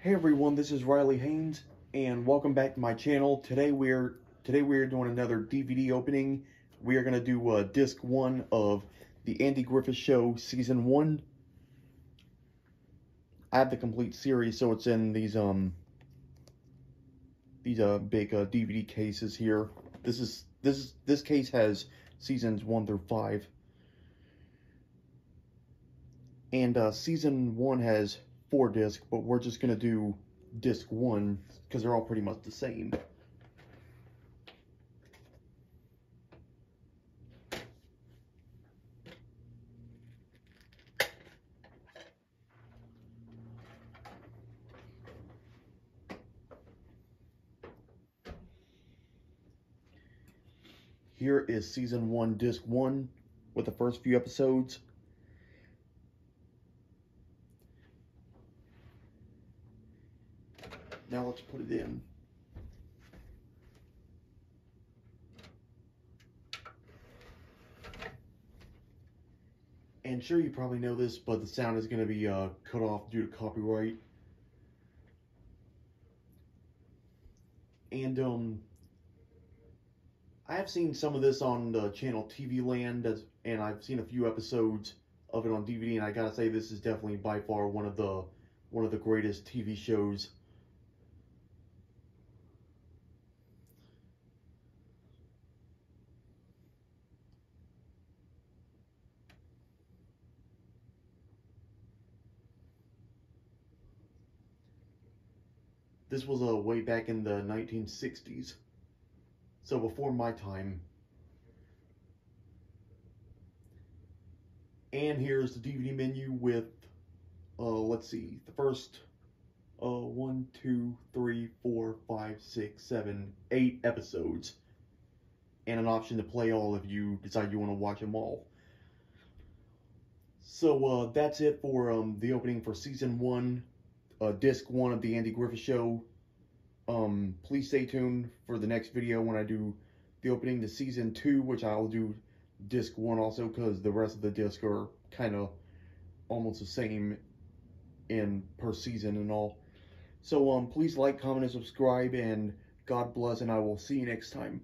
Hey everyone, this is Riley Haines, and welcome back to my channel. Today we're today we're doing another DVD opening. We are gonna do uh, disc one of the Andy Griffith Show season one. I have the complete series, so it's in these um these uh big uh, DVD cases here. This is this is this case has seasons one through five, and uh, season one has four disc, but we're just gonna do disc one because they're all pretty much the same. Here is season one, disc one, with the first few episodes. Now let's put it in. And sure, you probably know this, but the sound is going to be uh, cut off due to copyright. And, um, I have seen some of this on the channel TV Land, and I've seen a few episodes of it on DVD, and I gotta say, this is definitely by far one of the one of the greatest TV shows This was uh, way back in the 1960s. So before my time. And here's the DVD menu with, uh, let's see, the first uh, one, two, three, four, five, six, seven, eight episodes. And an option to play all if you decide you want to watch them all. So uh, that's it for um, the opening for season one uh, disc one of the Andy Griffith Show. Um, please stay tuned for the next video when I do the opening to season two, which I'll do disc one also because the rest of the disc are kind of almost the same in per season and all. So um, please like, comment, and subscribe, and God bless, and I will see you next time.